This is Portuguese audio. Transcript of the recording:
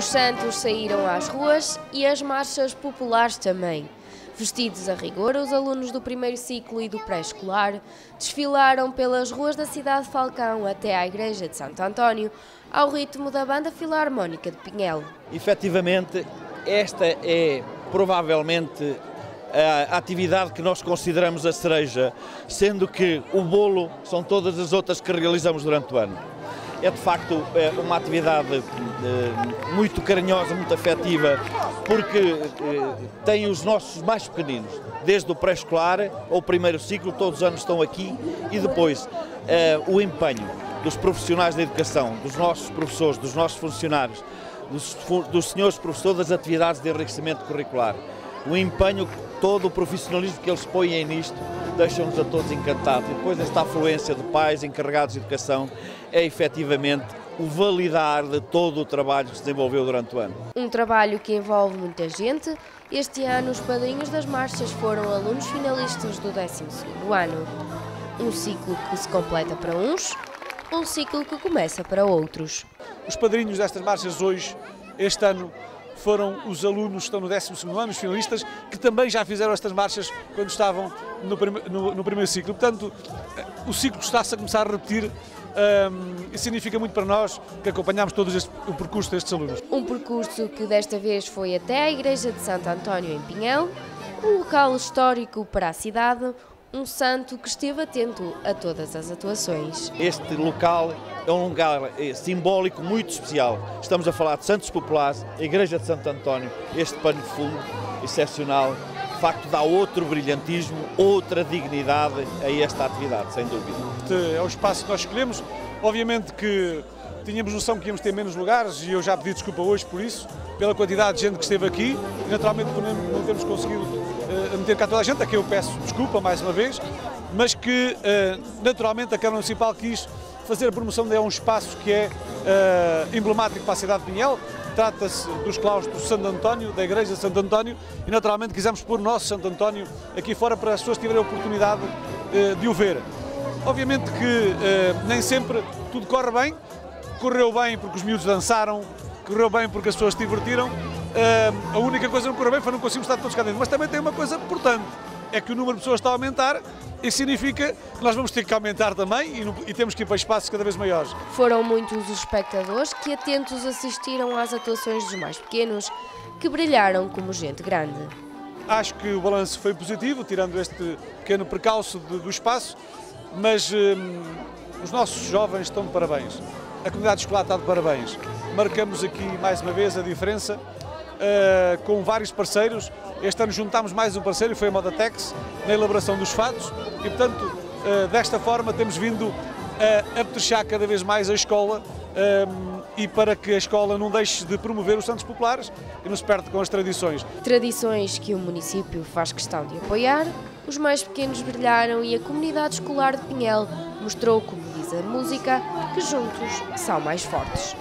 Os santos saíram às ruas e as marchas populares também. Vestidos a rigor, os alunos do primeiro ciclo e do pré-escolar desfilaram pelas ruas da cidade de Falcão até à igreja de Santo António, ao ritmo da banda filarmónica de Pinhel. Efetivamente, esta é provavelmente a atividade que nós consideramos a cereja, sendo que o bolo são todas as outras que realizamos durante o ano. É de facto é uma atividade é, muito carinhosa, muito afetiva, porque é, tem os nossos mais pequeninos, desde o pré-escolar ao primeiro ciclo, todos os anos estão aqui, e depois o empenho dos profissionais da educação, dos nossos professores, dos nossos funcionários, dos, dos senhores professores das atividades de enriquecimento curricular. O empenho, todo o profissionalismo que eles põem nisto, deixam-nos a todos encantados. E depois esta afluência de pais encarregados de educação é efetivamente o validar de todo o trabalho que se desenvolveu durante o ano. Um trabalho que envolve muita gente. Este ano os padrinhos das marchas foram alunos finalistas do 12º ano. Um ciclo que se completa para uns, um ciclo que começa para outros. Os padrinhos destas marchas hoje, este ano, foram os alunos que estão no 12 ano, os finalistas, que também já fizeram estas marchas quando estavam no, prime no, no primeiro ciclo. Portanto, o ciclo está-se a começar a repetir um, e significa muito para nós que acompanhamos todo este, o percurso destes alunos. Um percurso que desta vez foi até a Igreja de Santo António em Pinhão, um local histórico para a cidade, um santo que esteve atento a todas as atuações. Este local é um lugar é, simbólico muito especial. Estamos a falar de Santos Populares, a Igreja de Santo António, este pano de fundo excepcional, de facto dá outro brilhantismo, outra dignidade a esta atividade, sem dúvida. É o espaço que nós escolhemos. Obviamente que tínhamos noção que íamos ter menos lugares e eu já pedi desculpa hoje por isso, pela quantidade de gente que esteve aqui naturalmente por não termos conseguido uh, meter cá toda a gente, a quem eu peço desculpa mais uma vez, mas que uh, naturalmente a Câmara Municipal quis fazer a promoção de um espaço que é uh, emblemático para a cidade de Pinhel, trata-se dos claustros de Santo António, da Igreja de Santo António, e naturalmente quisemos pôr o nosso Santo António aqui fora para as pessoas tiverem a oportunidade de o ver. Obviamente que nem sempre tudo corre bem, correu bem porque os miúdos dançaram, correu bem porque as pessoas se divertiram, a única coisa que não correu bem foi não conseguimos estar todos cá dentro, mas também tem uma coisa importante, é que o número de pessoas está a aumentar isso significa que nós vamos ter que aumentar também e, e, temos que ir para espaços cada vez maiores. Foram muitos os espectadores que atentos assistiram às atuações dos mais pequenos, que brilharam como gente grande. Acho que o balanço foi positivo, tirando este pequeno percalço de, do espaço, mas hum, os nossos jovens estão de parabéns. A comunidade escolar está de parabéns. Marcamos aqui mais uma vez a diferença uh, com vários parceiros. Este ano juntámos mais um parceiro, foi a Modatex, na elaboração dos fatos e, portanto, uh, desta forma temos vindo a apetrechar cada vez mais a escola um, e para que a escola não deixe de promover os santos populares e não se perde com as tradições. Tradições que o município faz questão de apoiar, os mais pequenos brilharam e a comunidade escolar de Pinhel mostrou, como música, que juntos são mais fortes.